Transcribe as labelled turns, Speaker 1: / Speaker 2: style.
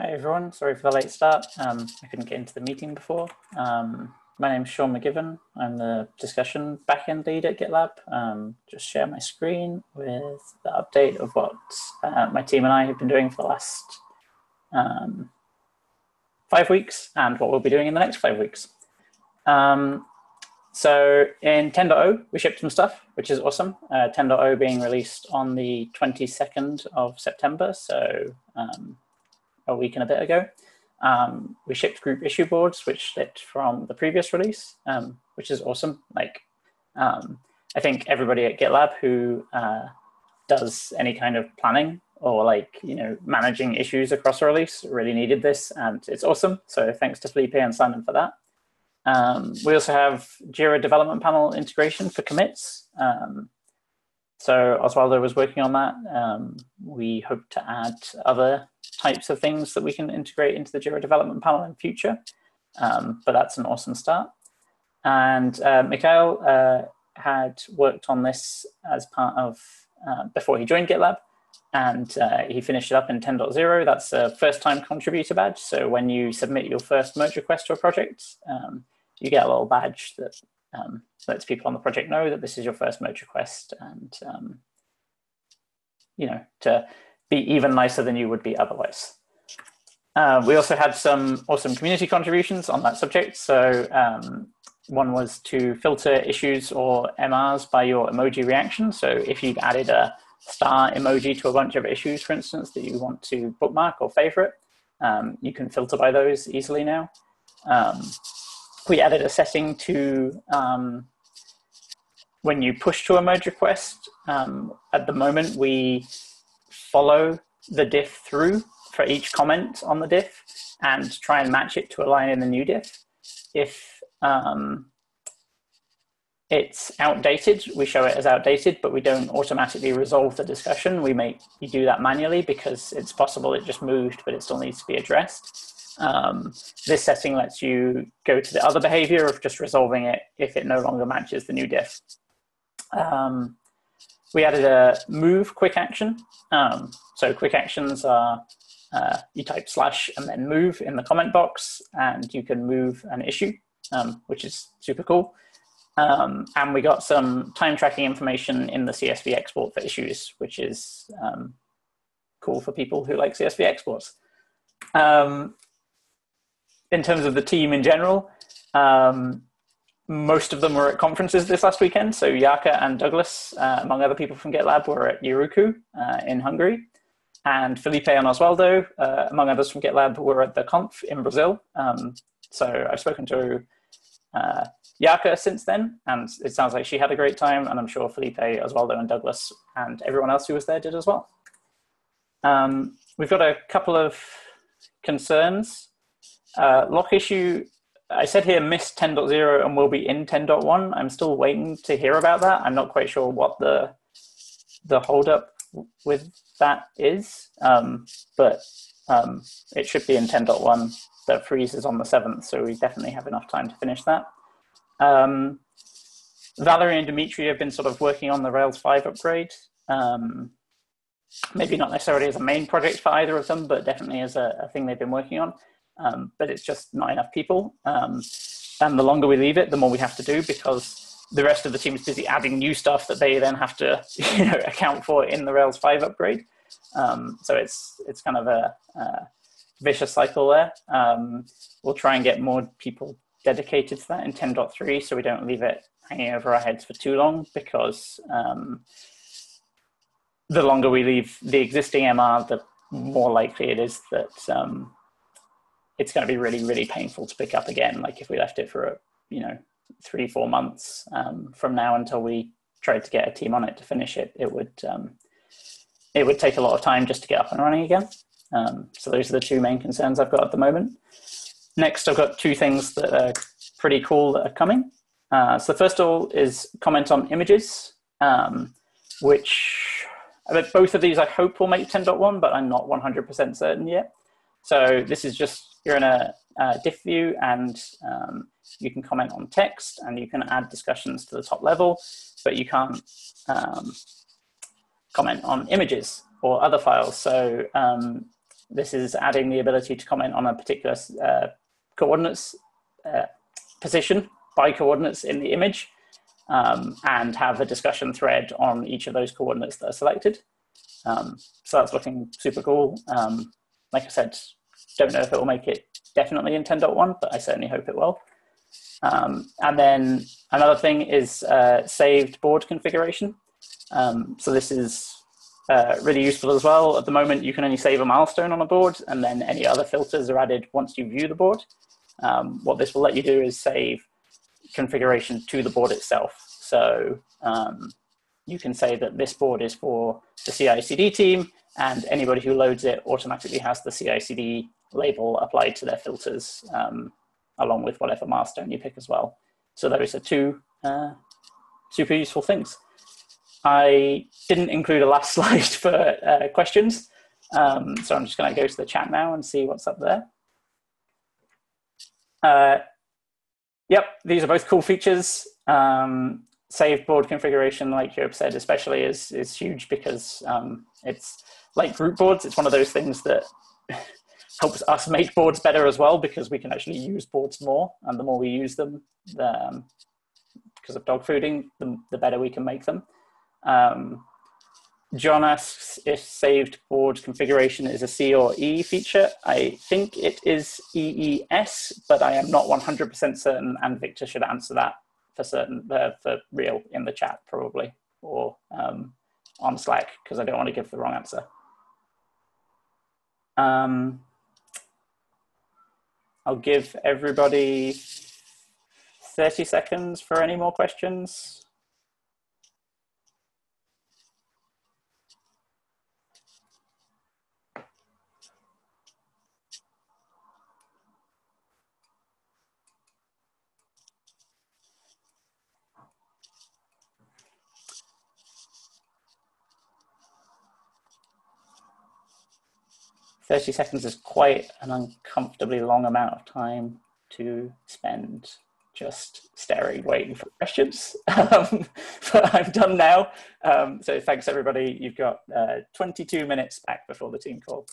Speaker 1: Hi everyone, sorry for the late start. Um, I couldn't get into the meeting before. Um, my name's Sean McGivern. I'm the discussion backend lead at GitLab. Um, just share my screen with the update of what uh, my team and I have been doing for the last um, five weeks and what we'll be doing in the next five weeks. Um, so in 10.0, we shipped some stuff, which is awesome. Uh, 10.0 being released on the 22nd of September. So um, a week and a bit ago. Um, we shipped group issue boards, which slipped from the previous release, um, which is awesome. Like, um, I think everybody at GitLab who uh, does any kind of planning or like, you know, managing issues across a release really needed this and it's awesome. So thanks to Felipe and Simon for that. Um, we also have Jira development panel integration for commits. Um, so Oswaldo was working on that. Um, we hope to add other types of things that we can integrate into the Jira development panel in future. Um, but that's an awesome start. And uh, Mikhail uh, had worked on this as part of, uh, before he joined GitLab, and uh, he finished it up in 10.0. That's a first time contributor badge. So when you submit your first merge request to a project, um, you get a little badge that um, lets people on the project know that this is your first merge request and, um, you know, to be even nicer than you would be otherwise. Uh, we also had some awesome community contributions on that subject. So um, one was to filter issues or MRs by your emoji reaction. So if you've added a star emoji to a bunch of issues, for instance, that you want to bookmark or favorite, um, you can filter by those easily now. Um, we added a setting to um, when you push to a merge request. Um, at the moment, we follow the diff through for each comment on the diff and try and match it to a line in the new diff. If um, it's outdated, we show it as outdated, but we don't automatically resolve the discussion. We you do that manually because it's possible it just moved, but it still needs to be addressed. Um, this setting lets you go to the other behavior of just resolving it if it no longer matches the new diff. Um, we added a move quick action. Um, so quick actions are uh, you type slash and then move in the comment box, and you can move an issue, um, which is super cool. Um, and we got some time tracking information in the CSV export for issues, which is um, cool for people who like CSV exports. Um, in terms of the team in general, um, most of them were at conferences this last weekend. So Jarka and Douglas, uh, among other people from GitLab, were at EuRuKo uh, in Hungary. And Felipe and Oswaldo, uh, among others from GitLab, were at the conf in Brazil. Um, so I've spoken to uh, Jarka since then, and it sounds like she had a great time. And I'm sure Felipe, Oswaldo, and Douglas, and everyone else who was there did as well. Um, we've got a couple of concerns. Uh, lock issue I said here missed 10.0 and will be in 10.1. I'm still waiting to hear about that. I'm not quite sure what the the holdup with that is, um, but um, it should be in 10.1. That freezes on the 7th, so we definitely have enough time to finish that. Um, Valery and Dimitri have been sort of working on the Rails 5 upgrade. Um, maybe not necessarily as a main project for either of them, but definitely as a, a thing they've been working on um, but it's just not enough people. Um, and the longer we leave it, the more we have to do because the rest of the team is busy adding new stuff that they then have to you know, account for in the Rails 5 upgrade. Um, so it's, it's kind of a, a vicious cycle there. Um, we'll try and get more people dedicated to that in 10.3 so we don't leave it hanging over our heads for too long because um, the longer we leave the existing MR, the more likely it is that um, it's going to be really, really painful to pick up again. Like if we left it for, a, you know, three, four months um, from now until we tried to get a team on it to finish it, it would, um, it would take a lot of time just to get up and running again. Um, so those are the two main concerns I've got at the moment. Next, I've got two things that are pretty cool that are coming. Uh, so the first of all is comment on images, um, which both of these I hope will make 10.1, but I'm not 100% certain yet. So this is just you're in a, a diff view and um, you can comment on text and you can add discussions to the top level, but you can't um, comment on images or other files. So um, This is adding the ability to comment on a particular uh, coordinates uh, position by coordinates in the image um, and have a discussion thread on each of those coordinates that are selected. Um, so that's looking super cool. Like I said, don't know if it will make it definitely in 10.1, but I certainly hope it will. Um, and then another thing is uh, saved board configuration. Um, so this is uh, really useful as well. At the moment, you can only save a milestone on a board, and then any other filters are added once you view the board. Um, what this will let you do is save configuration to the board itself. So um, you can say that this board is for the CI/CD team, and anybody who loads it automatically has the CI/CD label applied to their filters, um, along with whatever milestone you pick as well. So those are two uh, super useful things. I didn't include a last slide for uh, questions, um, so I'm just going to go to the chat now and see what's up there. Uh, yep, these are both cool features. Um, save board configuration, like Job said, especially is, is huge because um, it's like group boards. It's one of those things that helps us make boards better as well because we can actually use boards more. And the more we use them, the, um, because of dog fooding, the, the better we can make them. Um, John asks if saved board configuration is a C or E feature. I think it is EES, but I am not 100% certain, and Victor should answer that for certain, uh, for real in the chat probably, or um, on Slack, because I don't want to give the wrong answer. Um, I'll give everybody 30 seconds for any more questions. 30 seconds is quite an uncomfortably long amount of time to spend just staring, waiting for questions. Um, but I'm done now. Um, so thanks everybody. You've got uh, 22 minutes back before the team call.